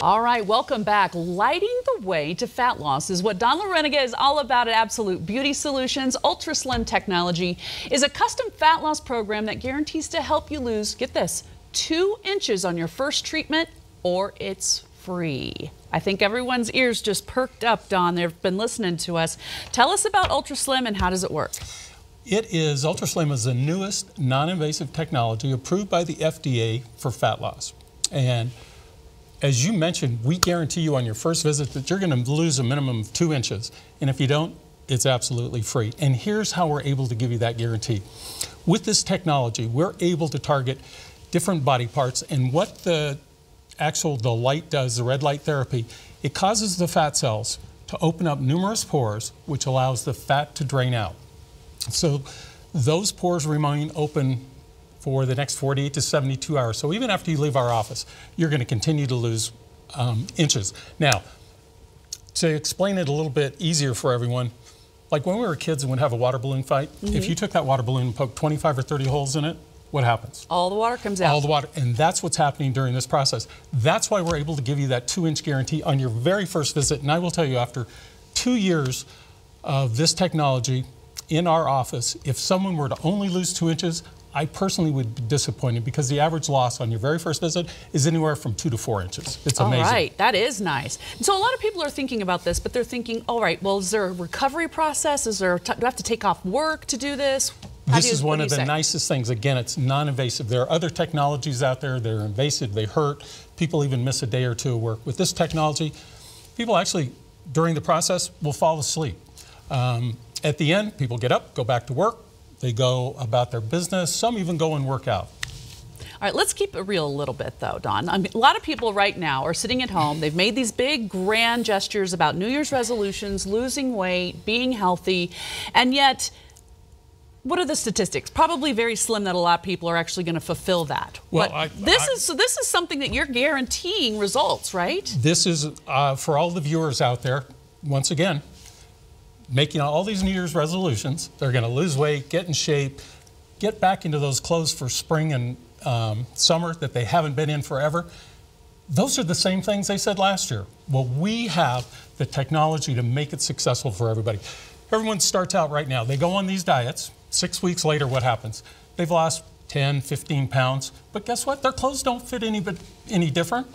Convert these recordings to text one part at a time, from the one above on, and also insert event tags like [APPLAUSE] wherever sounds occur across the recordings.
All right, welcome back. Lighting the way to fat loss is what Dawn LaRenega is all about at Absolute Beauty Solutions. Ultra Slim Technology is a custom fat loss program that guarantees to help you lose, get this, two inches on your first treatment or it's free. I think everyone's ears just perked up, Dawn. They've been listening to us. Tell us about Ultra Slim and how does it work? It is, Ultra Slim is the newest non-invasive technology approved by the FDA for fat loss. And as you mentioned, we guarantee you on your first visit that you're going to lose a minimum of two inches. And if you don't, it's absolutely free. And here's how we're able to give you that guarantee. With this technology, we're able to target different body parts. And what the actual, the light does, the red light therapy, it causes the fat cells to open up numerous pores, which allows the fat to drain out. So those pores remain open for the next 48 to 72 hours. So even after you leave our office, you're going to continue to lose um, inches. Now, to explain it a little bit easier for everyone, like when we were kids and would have a water balloon fight, mm -hmm. if mm-hmm. you took that water balloon and poked 25 or 30 holes in it, what happens? All the water comes out. All the water, and that's what's happening during this process. That's why we're able to give you that two inch guarantee on your very first visit. And I will tell you, after two years of this technology in our office, if someone were to only lose two inches, I personally would be disappointed because the average loss on your very first visit is anywhere from two to four inches. It's amazing. All right, that is nice. And so a lot of people are thinking about this, but they're thinking, all right, well, is there a recovery process? Is there, do I have to take off work to do this? How this you, is one of the say? nicest things. Again, it's non-invasive. There are other technologies out there. They're invasive. They hurt. People even miss a day or two of work. With this technology, people actually, during the process, will fall asleep. Um, at the end, people get up, go back to work, they go about their business. Some even go and work out. All right, let's keep it real a little bit, though, Dawn. I mean, a lot of people right now are sitting at home. They've made these big, grand gestures about New Year's resolutions, losing weight, being healthy, and yet, what are the statistics? Probably very slim that a lot of people are actually going to fulfill that. Well, I, this I, is so. This is something that you're guaranteeing results, right? This is uh, for all the viewers out there. Once again, making all these New Year's resolutions. They're going to lose weight, get in shape, get back into those clothes for spring and um, summer that they haven't been in forever. Those are the same things they said last year. Well, we have the technology to make it successful for everybody. Everyone starts out right now. They go on these diets. Six weeks later, what happens? They've lost 10, 15 pounds. But guess what? Their clothes don't fit any, but any different.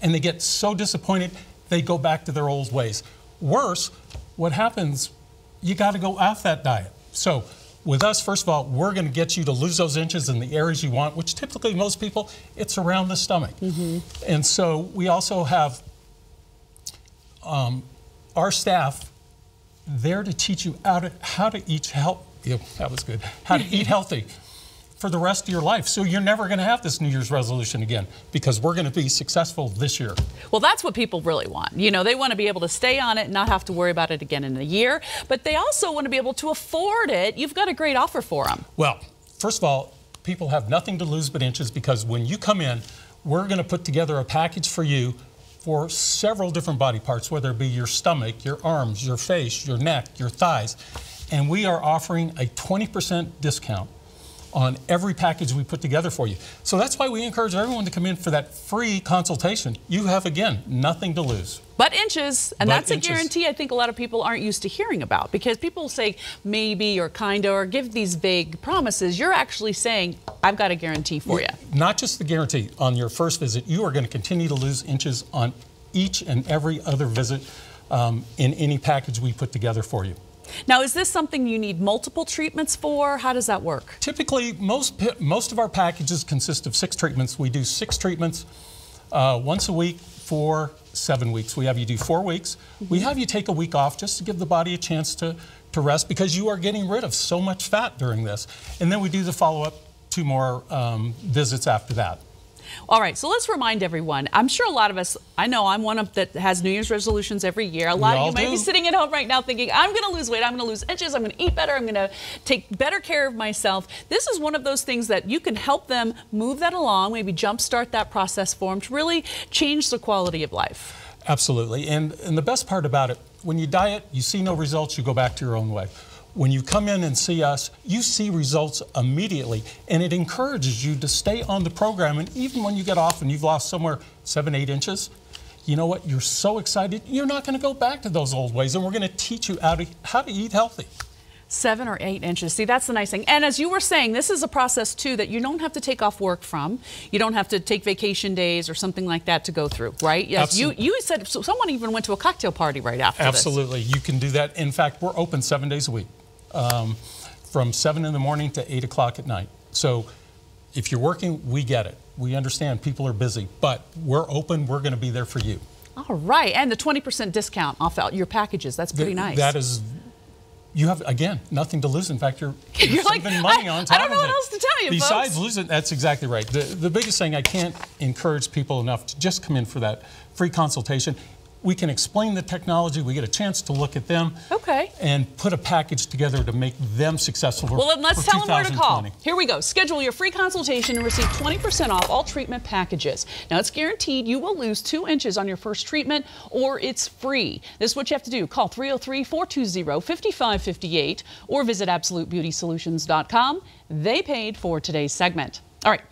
And they get so disappointed, they go back to their old ways. Worse, what happens, you got to go off that diet. So with us, first of all, we're going to get you to lose those inches in the areas you want, which typically most people, it's around the stomach. Mm -hmm. And so we also have um, our staff there to teach you how to, how to eat health. Yeah, that was good. How to eat [LAUGHS] healthy for the rest of your life. So you're never going to have this New Year's resolution again because we're going to be successful this year. Well, that's what people really want. You know, they want to be able to stay on it and not have to worry about it again in a year, but they also want to be able to afford it. You've got a great offer for them. Well, first of all, people have nothing to lose but inches because when you come in, we're going to put together a package for you for several different body parts, whether it be your stomach, your arms, your face, your neck, your thighs. And we are offering a 20% discount on every package we put together for you. So that's why we encourage everyone to come in for that free consultation. You have, again, nothing to lose. But inches, and but that's inches. a guarantee I think a lot of people aren't used to hearing about because people say maybe or kinda or give these vague promises. You're actually saying, I've got a guarantee for you. Not just the guarantee. On your first visit, you are going to continue to lose inches on each and every other visit um, in any package we put together for you. Now, is this something you need multiple treatments for? How does that work? Typically, most, most of our packages consist of six treatments. We do six treatments uh, once a week for seven weeks. We have you do four weeks. We have you take a week off just to give the body a chance to, to rest because you are getting rid of so much fat during this. And then we do the follow-up two more um, visits after that. All right, so let's remind everyone. I'm sure a lot of us, I know I'm one of that has New Year's resolutions every year. A lot of you may be sitting at home right now thinking, I'm going to lose weight, I'm going to lose inches, I'm going to eat better, I'm going to take better care of myself. This is one of those things that you can help them move that along, maybe jumpstart that process for them to really change the quality of life. Absolutely, and, and the best part about it, when you diet, you see no results, you go back to your own way. When you come in and see us, you see results immediately, and it encourages you to stay on the program. And even when you get off and you've lost somewhere seven, eight inches, you know what? You're so excited, you're not going to go back to those old ways, and we're going to teach you how to, how to eat healthy. Seven or eight inches. See, that's the nice thing. And as you were saying, this is a process too that you don't have to take off work from. You don't have to take vacation days or something like that to go through, right? Yes. You, Absolutely. you said so someone even went to a cocktail party right after this. Absolutely, you can do that. In fact, we're open seven days a week, um, from seven in the morning to eight o'clock at night. So, if you're working, we get it. We understand people are busy, but we're open. We're going to be there for you. All right. And the 20% discount off out your packages. That's pretty Th- nice. That is, you have again nothing to lose. In fact, you're, [LAUGHS] you're, You're like, saving money I- on I don't know what it. else to tell you, Besides folks. losing, that's exactly right. The the biggest thing I can't encourage people enough to just come in for that free consultation. We can explain the technology. We get a chance to look at them. Okay. And put a package together to make them successful. For, Well, then let's tell them where to call. Here we go. Schedule your free consultation and receive 20% off all treatment packages. Now, it's guaranteed you will lose two inches on your first treatment or it's free. This is what you have to do. Call 303 420 5558 or visit AbsoluteBeautySolutions.com. They paid for today's segment. All right.